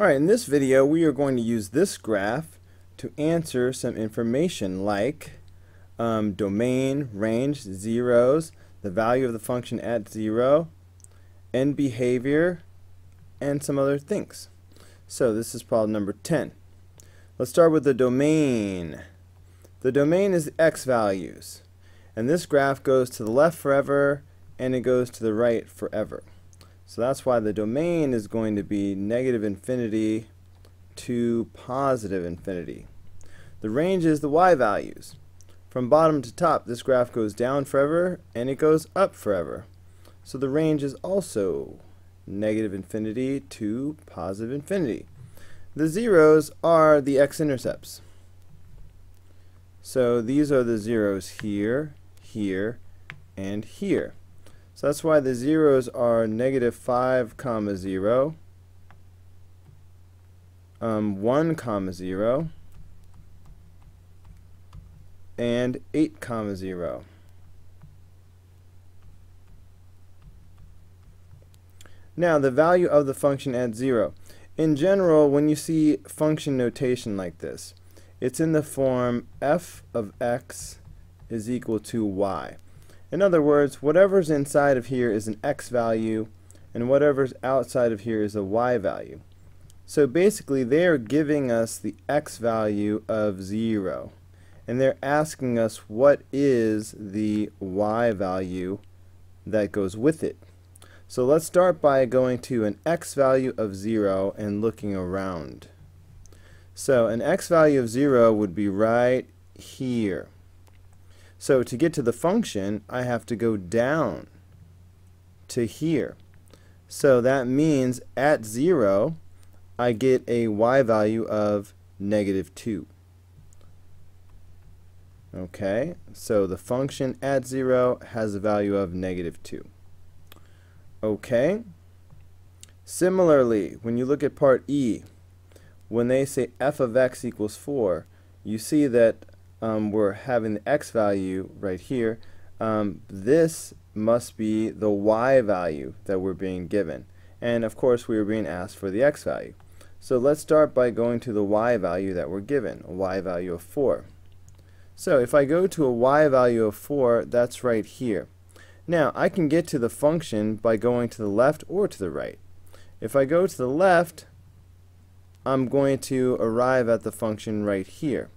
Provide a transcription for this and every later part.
Alright, in this video we are going to use this graph to answer some information like um, domain, range, zeros, the value of the function at zero, end behavior, and some other things. So this is problem number 10. Let's start with the domain. The domain is the x values. And this graph goes to the left forever and it goes to the right forever. So that's why the domain is going to be negative infinity to positive infinity. The range is the y values. From bottom to top, this graph goes down forever and it goes up forever. So the range is also negative infinity to positive infinity. The zeros are the x-intercepts. So these are the zeros here, here, and here. So that's why the zeros are negative 5 comma 0, um, 1 comma 0, and 8 comma 0. Now the value of the function at 0. In general, when you see function notation like this, it's in the form f of x is equal to y. In other words, whatever's inside of here is an x value, and whatever's outside of here is a y value. So basically, they are giving us the x value of 0. And they're asking us what is the y value that goes with it. So let's start by going to an x value of 0 and looking around. So an x value of 0 would be right here. So to get to the function, I have to go down to here. So that means at 0, I get a y value of negative 2. Okay, so the function at 0 has a value of negative 2. Okay, similarly, when you look at part E, when they say f of x equals 4, you see that um, we're having the x value right here, um, this must be the y value that we're being given. And of course, we are being asked for the x value. So let's start by going to the y value that we're given, a y value of 4. So if I go to a y value of 4, that's right here. Now, I can get to the function by going to the left or to the right. If I go to the left, I'm going to arrive at the function right here.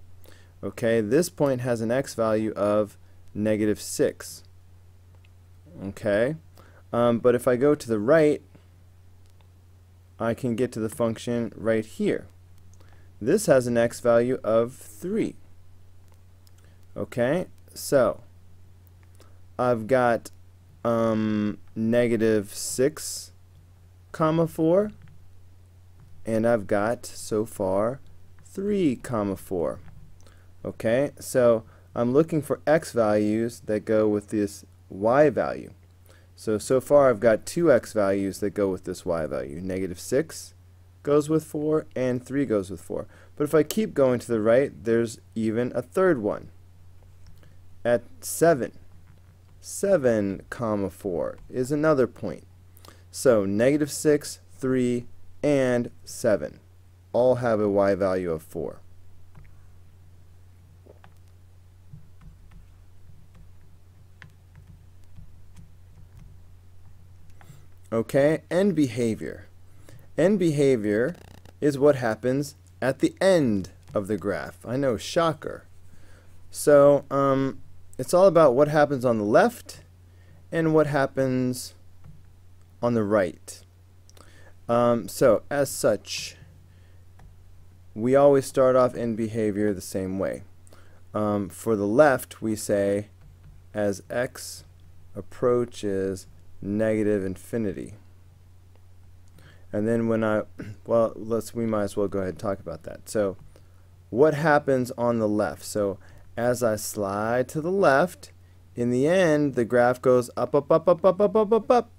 Okay, this point has an x value of negative 6. Okay, um, but if I go to the right, I can get to the function right here. This has an x value of 3. Okay, so I've got um, negative 6 comma 4 and I've got so far 3 comma 4. Okay, so I'm looking for x values that go with this y value. So, so far I've got two x values that go with this y value. Negative 6 goes with 4 and 3 goes with 4. But if I keep going to the right, there's even a third one at 7. 7 comma 4 is another point. So negative 6, 3, and 7 all have a y value of 4. Okay, end behavior. End behavior is what happens at the end of the graph. I know, shocker. So, um, it's all about what happens on the left and what happens on the right. Um, so, as such, we always start off end behavior the same way. Um, for the left, we say as x approaches negative infinity. And then when I, well, let's, we might as well go ahead and talk about that. So what happens on the left? So as I slide to the left, in the end, the graph goes up, up, up, up, up, up, up, up, up.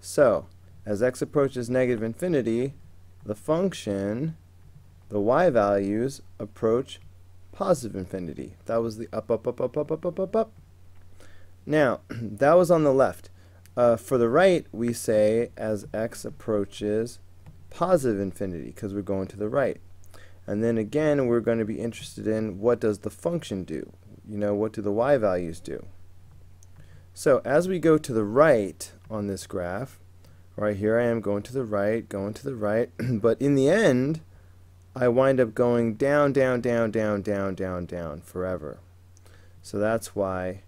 So as x approaches negative infinity, the function, the y values approach positive infinity. That was the up, up, up, up, up, up, up, up, up. Now, that was on the left. Uh, for the right, we say as x approaches positive infinity because we're going to the right. And then again, we're going to be interested in what does the function do? You know, what do the y values do? So as we go to the right on this graph, right here I am going to the right, going to the right, but in the end, I wind up going down, down, down, down, down, down, down forever. So that's why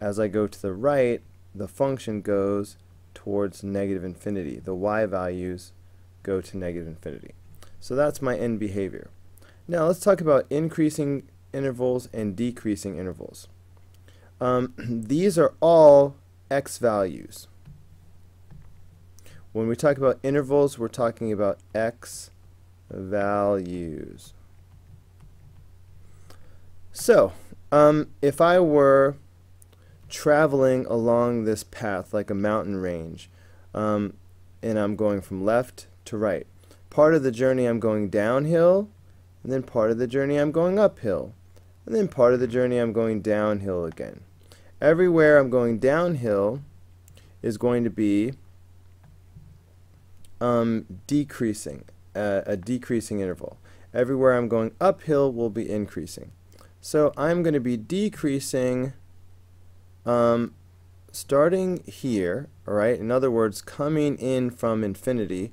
as I go to the right, the function goes towards negative infinity. The y values go to negative infinity. So that's my end behavior. Now let's talk about increasing intervals and decreasing intervals. Um, these are all x values. When we talk about intervals, we're talking about x values. So, um, if I were traveling along this path like a mountain range, um, and I'm going from left to right, part of the journey I'm going downhill, and then part of the journey I'm going uphill, and then part of the journey I'm going downhill again. Everywhere I'm going downhill is going to be um, decreasing, uh, a decreasing interval. Everywhere I'm going uphill will be increasing. So I'm going to be decreasing um, starting here, all right, in other words, coming in from infinity,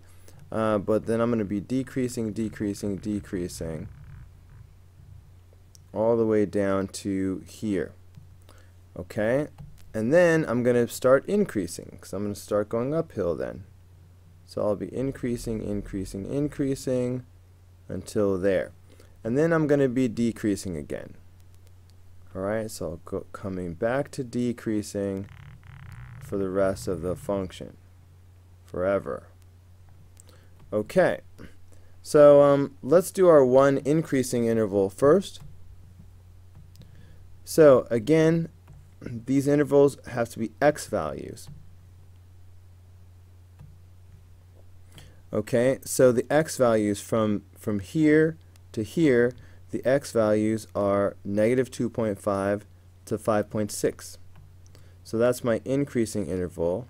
uh, but then I'm going to be decreasing, decreasing, decreasing all the way down to here. Okay, and then I'm going to start increasing because I'm going to start going uphill then. So I'll be increasing, increasing, increasing until there. And then I'm going to be decreasing again. Alright, so I'll go coming back to decreasing for the rest of the function forever. Okay, so um, let's do our one increasing interval first. So again, these intervals have to be x values. Okay, so the x values from, from here to here, the x values are negative 2.5 to 5.6. So that's my increasing interval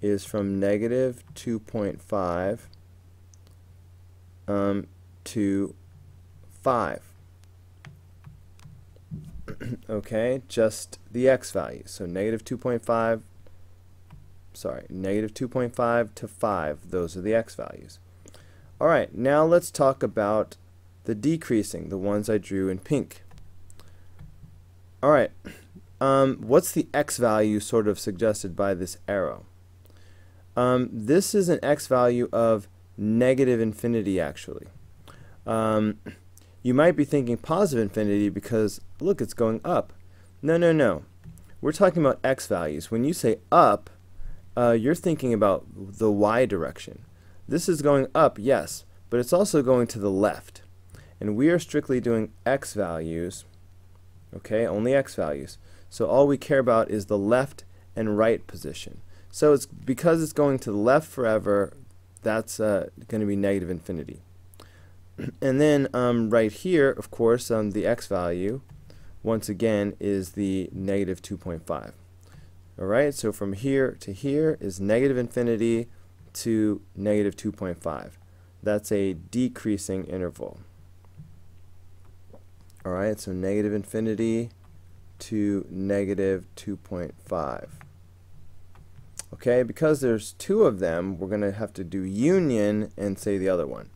is from negative 2.5 um, to 5. okay, just the x value. So negative 2.5, sorry, negative 2.5 to 5, those are the x values. Alright, now let's talk about the decreasing, the ones I drew in pink. Alright, um, what's the x value sort of suggested by this arrow? Um, this is an x value of negative infinity actually. Um, you might be thinking positive infinity because, look, it's going up. No, no, no. We're talking about x values. When you say up, uh, you're thinking about the y direction. This is going up, yes, but it's also going to the left. And we are strictly doing x values, okay, only x values. So all we care about is the left and right position. So it's because it's going to the left forever, that's uh, going to be negative infinity. and then um, right here, of course, um, the x value, once again, is the negative 2.5. Alright, so from here to here is negative infinity to negative 2.5. That's a decreasing interval. Alright, so negative infinity to negative 2.5. Okay, because there's two of them, we're going to have to do union and say the other one.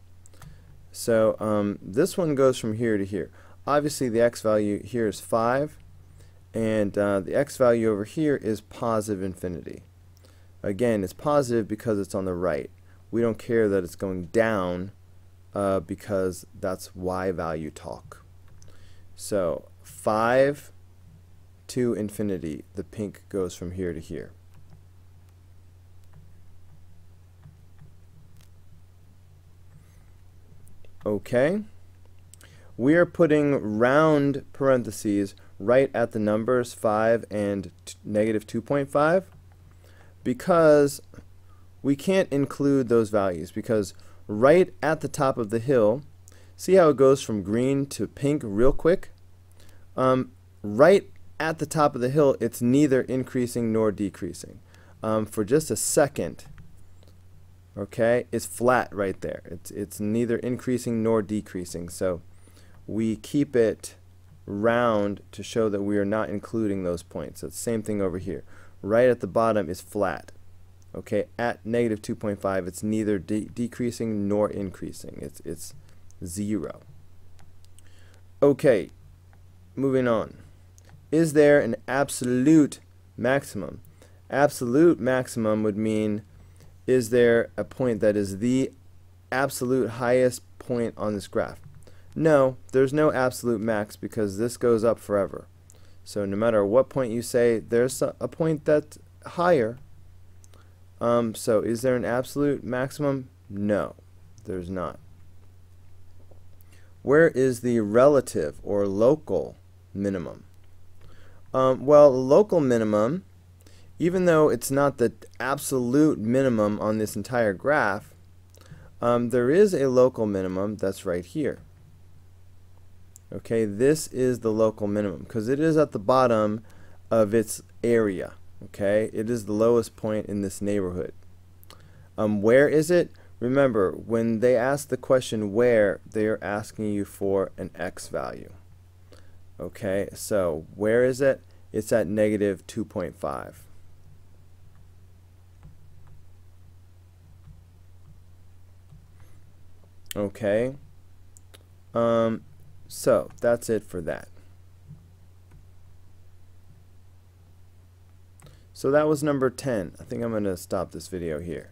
So um, this one goes from here to here. Obviously the x value here is 5 and uh, the x value over here is positive infinity. Again, it's positive because it's on the right. We don't care that it's going down uh, because that's y value talk. So 5 to infinity, the pink goes from here to here. Okay. We are putting round parentheses right at the numbers 5 and negative 2.5 because we can't include those values because right at the top of the hill, see how it goes from green to pink real quick? Um, right at the top of the hill, it's neither increasing nor decreasing. Um, for just a second, okay, it's flat right there. It's, it's neither increasing nor decreasing. So we keep it round to show that we are not including those points. So same thing over here. Right at the bottom is flat. Okay, at negative 2.5, it's neither de decreasing nor increasing. It's, it's zero. Okay, moving on. Is there an absolute maximum? Absolute maximum would mean is there a point that is the absolute highest point on this graph? No, there's no absolute max because this goes up forever. So no matter what point you say, there's a, a point that's higher. Um, so is there an absolute maximum? No, there's not. Where is the relative or local minimum? Um, well, local minimum even though it's not the absolute minimum on this entire graph, um, there is a local minimum that's right here. Okay, this is the local minimum because it is at the bottom of its area. Okay, it is the lowest point in this neighborhood. Um, where is it? Remember, when they ask the question where, they are asking you for an x value. Okay, so where is it? It's at negative 2.5. Okay. Um, so that's it for that. So that was number 10. I think I'm going to stop this video here.